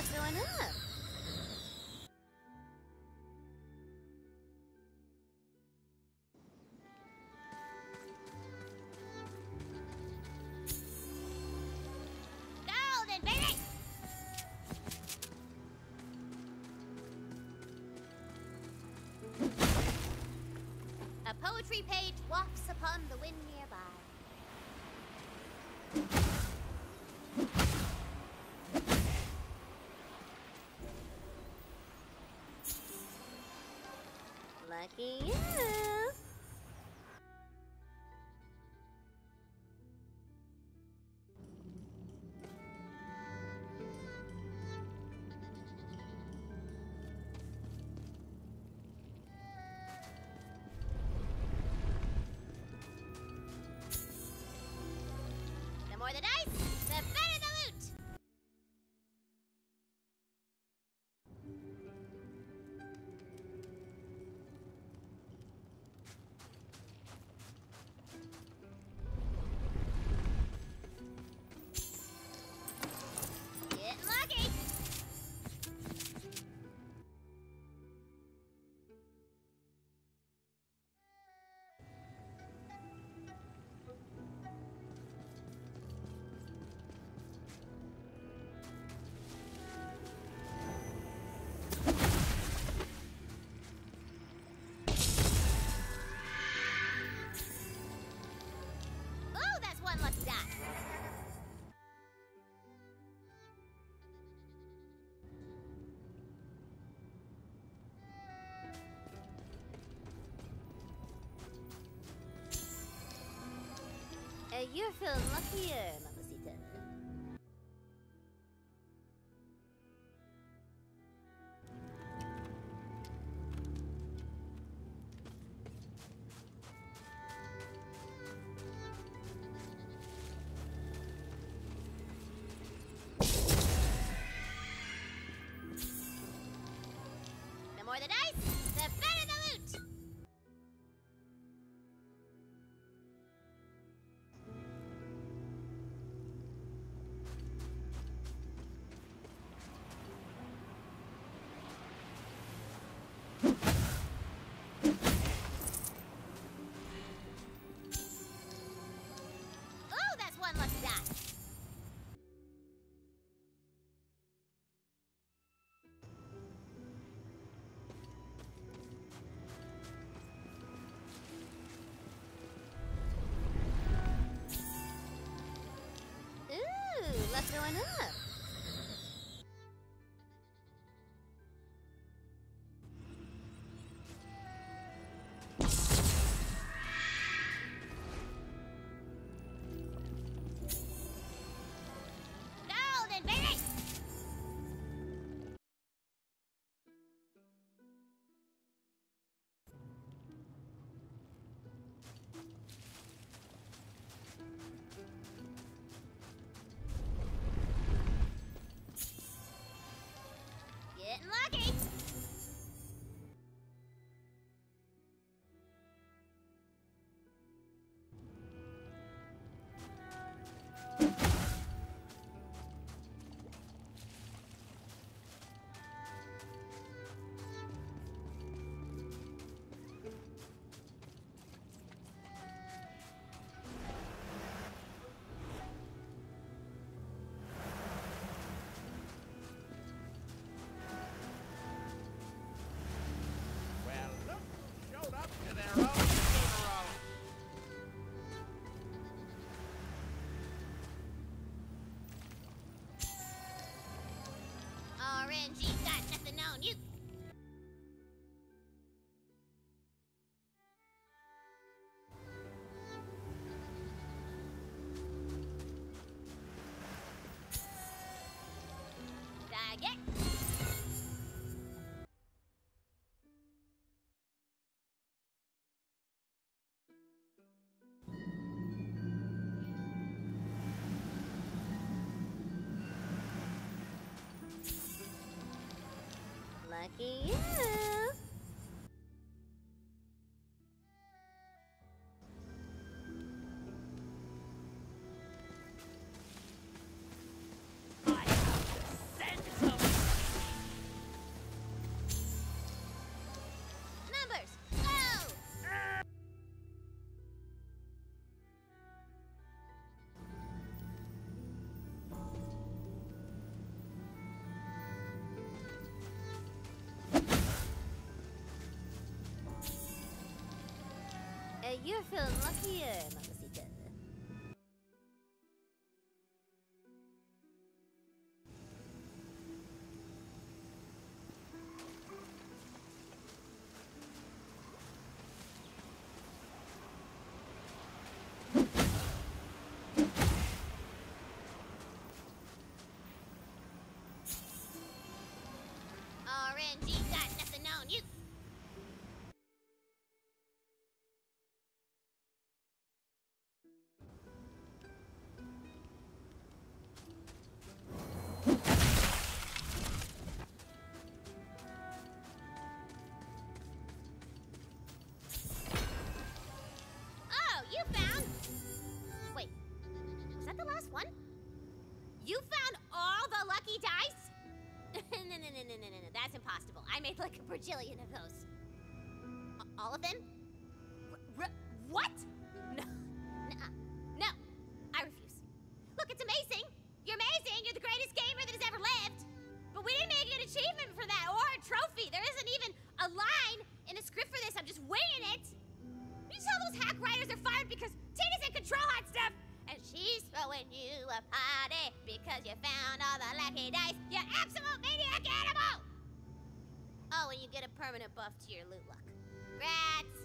what's going up? A poetry page walks upon the wind nearby. Lucky you! The more the dice! you're feeling luckier. what's going on? Good luck, lucky you. You're feeling luckier, that's impossible. I made like a bajillion of those. All of them? R- what? No, nuh-uh. no, I refuse. Look, it's amazing. You're amazing. You're the greatest gamer that has ever lived. But we didn't make an achievement for that or a trophy. There isn't even a line in a script for this. I'm just winging it. You tell those hack writers they're fired because Tina's in control hot stuff. And she's throwing you a party because you found all the lucky dice. You get a permanent buff to your loot luck. Rats!